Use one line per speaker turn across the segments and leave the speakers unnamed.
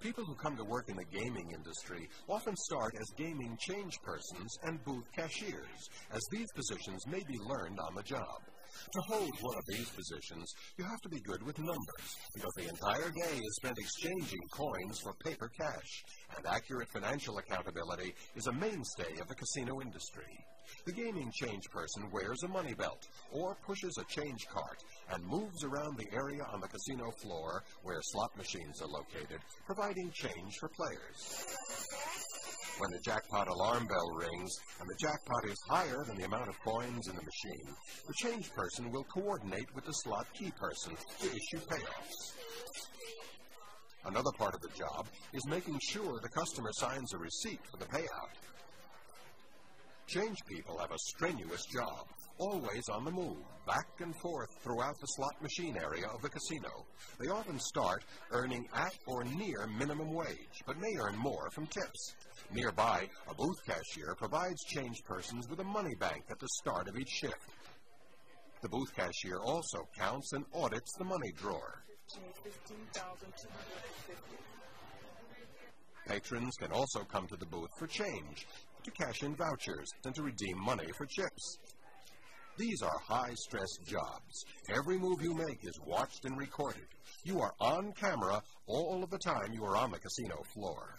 People who come to work in the gaming industry often start as gaming change persons and booth cashiers, as these positions may be learned on the job. To hold one of these positions, you have to be good with numbers, because the entire day is spent exchanging coins for paper cash, and accurate financial accountability is a mainstay of the casino industry. The gaming change person wears a money belt or pushes a change cart and moves around the area on the casino floor where slot machines are located, providing change for players. When the jackpot alarm bell rings and the jackpot is higher than the amount of coins in the machine, the change person will coordinate with the slot key person to issue payoffs. Another part of the job is making sure the customer signs a receipt for the payout. Change people have a strenuous job, always on the move, back and forth throughout the slot machine area of the casino. They often start earning at or near minimum wage, but may earn more from tips. Nearby, a booth cashier provides change persons with a money bank at the start of each shift. The booth cashier also counts and audits the money drawer. Patrons can also come to the booth for change, to cash in vouchers, and to redeem money for chips. These are high stress jobs. Every move you make is watched and recorded. You are on camera all of the time you are on the casino floor.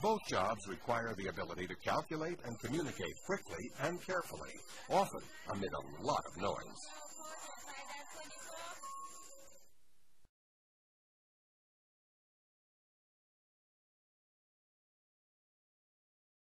Both jobs require the ability to calculate and communicate quickly and carefully, often amid a lot of noise.